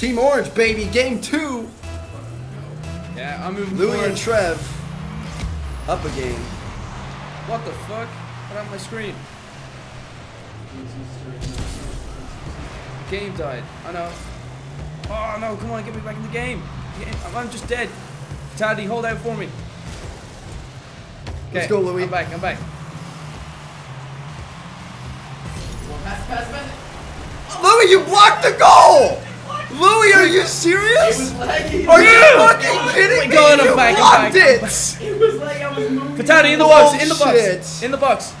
Team Orange, baby, game two. Yeah, I'm moving Lui forward. and Trev up a game. What the fuck? What happened to my screen? Game died. I know. Oh no, come on, get me back in the game. Game- I'm- I'm just dead. Taddy, hold out for me. Let's go, Lui. I'm back, I'm back. Pass, pass, pass. Lui, you blocked the goal! Lui, are you It serious? was laggy. Are you fucking kidding me? Go on, I'm you back, I'm blocked back, it! It was like I was moving. Fatati in the box, in the box, in the box.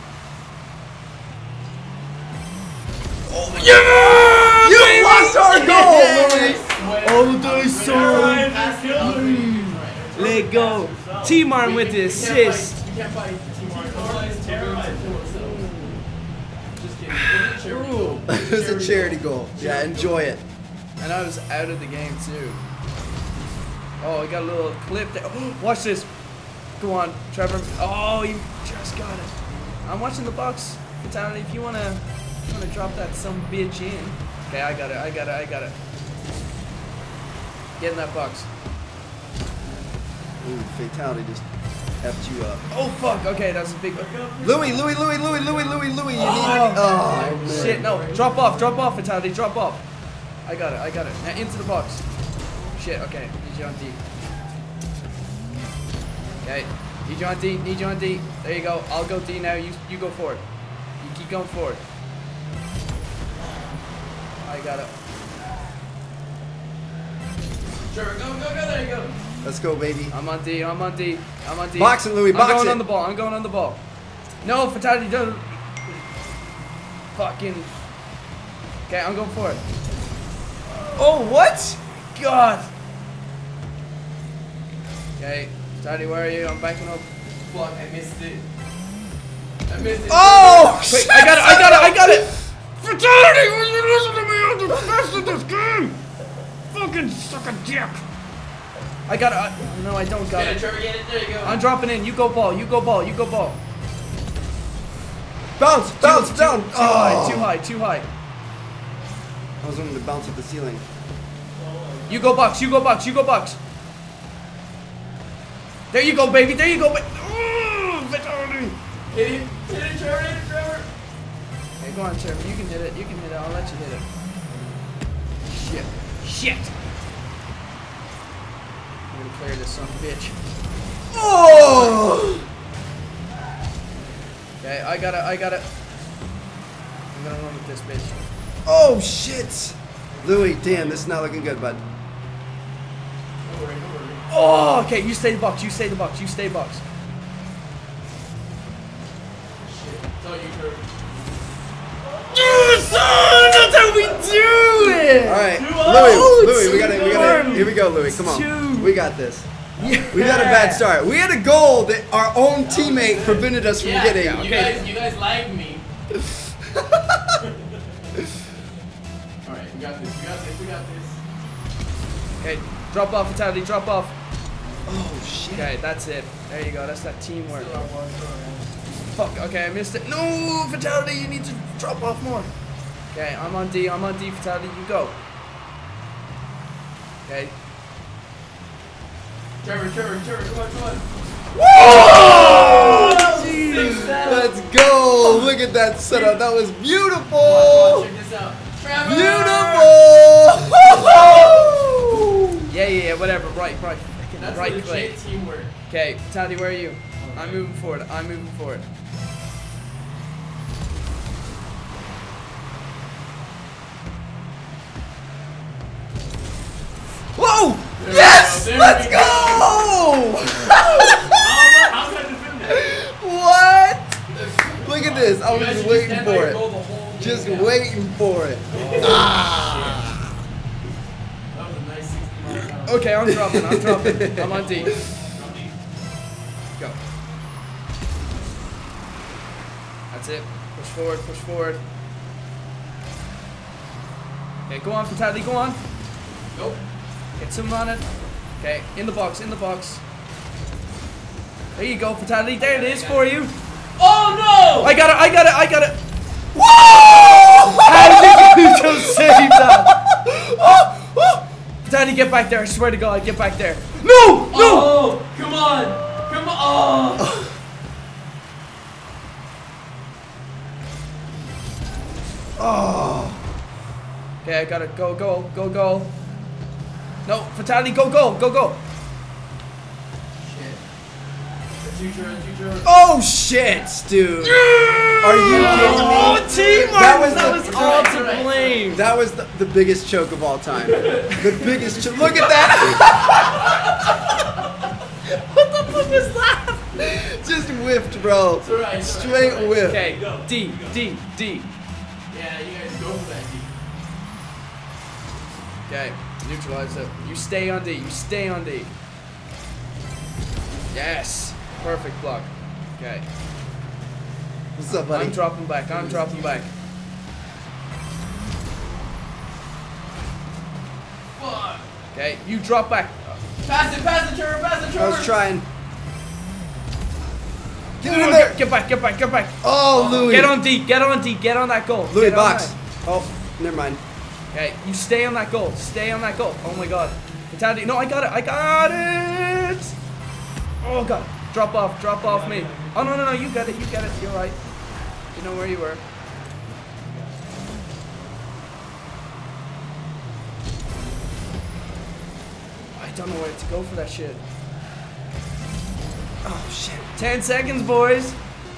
yeah You blocked our goal, Lui! All the son. Pass it. Let go. TmarTn with the assist. You can't fight Team Orange. Just kidding. It was a charity goal. Yeah, enjoy it. And I was out of the game too. Oh, I got a little clip there. Oh, watch this. Go on, Trevor. Oh, you just got it. I'm watching the box. Fatality, if you wanna, if you wanna drop that some bitch in. Okay, I got it. I got it. I got it. Get in that box. Ooh, fatality just effed you up. Oh fuck. Okay, that's a big. one. Lui, Lui, Lui, Lui, Lui, Lui, Lui, you need. Oh, Oh. Shit, no. Drop off. Drop off, Fatality. Drop off. I got it. I got it. Now into the box. Shit. Okay. Need you on D. Okay. Need you on D. Need you on D. There you go. I'll go D now. You you go forward. You keep going forward. I got it. Sure, go, go, go. There you go. Let's go, baby. I'm on D. I'm on D. I'm on D. Box it, Lui, I'm box going it. on the ball. I'm going on the ball. No, Fatality, don't. Fucking. Okay, I'm going for it. Oh, what? God. Okay, Fatality, where are you? I'm backing up. Fuck, I missed it. I missed it. Oh, Wait, shit! I got it. I got it. I got it. Fatality, will you listen to me? I'm the best at this game. Fucking suck a dick. I got it. I, no, I don't got Get it, it. Trevor, get it. There you go. I'm dropping in. You go ball. You go ball. You go ball. Bounce, bounce, too, down. Too, too oh. high, too high, too high. I was wanting to bounce at the ceiling. You go box, you go box, you go box. There you go, baby, there you go, baby. Fatality. Hit it. Hit it, Trevor. Hit it, Trevor. Hey, go on, Trevor. You can hit it. You can hit it. I'll let you hit it. Shit. Shit. I'm gonna clear this son of a bitch. Oh! Okay, I got it. I got it. I'm gonna run with this bitch. Oh, shit! Lui, damn, this is not looking good, bud. Don't worry, don't worry. Oh, okay. You stay the box. You stay the box. You stay the box. Shit. It's all you, Trevor. Yes, son, that's how we do it. All right, Oh, Lui, Lui, oh, we got it, we got two it. Here we go, Lui. Come on, Two. we got this. Yeah. We had a bad start. We had a goal that our own teammate prevented us from Yeah, getting. you okay. guys, you guys lagged me. Alright, we got this, we got this, we got this. Okay, drop off, Fatality. Drop off. Oh shit! Okay, that's it. There you go. That's that teamwork. Still on one, still on one. Fuck. Okay, I missed it. No, Fatality. You need to drop off more. Okay, I'm on D. I'm on D. Fatality. You go. Okay. Trevor, Trevor, Trevor, come on, come on. Jeez. Let's go! Look at that setup. That was Come on, come on, beautiful. check this out. Trevor! Beautiful. Yeah, yeah, yeah. Whatever. Right, right. That's right legit click. teamwork. Okay, Fatality. Where are you? I'm moving forward. I'm moving forward. Whoa! There Yes! go, Let's we go! How did I defend that? what? Look at this. I was just waiting for your it. Just waiting for it. Ah! That was a nice 60 mile an hour. Okay, I'm dropping. I'm dropping. I'm on D. Go. That's it. Push forward, push forward. Okay, go on, Fatality, go on. Go. Get some on it. Okay, in the box, in the box. There you go, Fatality. There it is for you. Oh no! I got it, I got it, I got it. Whoa! How did you just save that? Oh, oh, get back there. I swear to God, get back there. No! No! Oh, come on. Come on. Oh. Okay, I gotta go, go, go, go. No, Fatality, go, go, go, go. Shit. Future, future. Oh shit, dude. Are you kidding Oh, me? teamwork! That was that was all Right, to right. blame. That was the, the biggest choke of all time. The biggest choke. Look at that. What the fuck was that? Just whiffed, bro. It's alright, it's alright, Straight it's alright. whiff. Okay, D, D, D. Yeah, you guys go for that. dude. Okay, neutralize it. You stay on D. You stay on D. Yes. Perfect block. Okay. What's up, buddy? I'm dropping back. I'm dropping back. Okay, you drop back. Pass it, pass the turret, pass the I was trying. Get in there. Get, back. Get back. Get back. Oh, Lui. Get on D. Get on D. Get on that goal. Lui, box. that. Oh, never mind. Okay, you stay on that goal. Stay on that goal. Oh my god. Fatality. No, I got it. I got it. Oh god. Drop off. Drop off me. Oh no no no. You got it. You got it. You're right. You know where you were. I don't know where to go for that shit. Oh shit. Ten seconds, boys.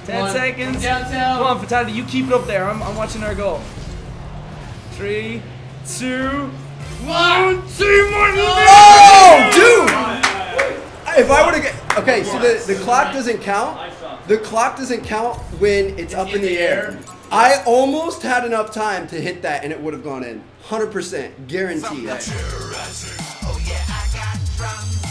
Ten Come seconds. Downtown. Come on, Fatality, you keep it up there. I'm, I'm watching our goal. Three, two, one, two, one. Oh, dude! If I were to get okay, so the, the clock doesn't count. The clock doesn't count when it's up in the air. I almost had enough time to hit that and it would have gone in. 100% guaranteed. Got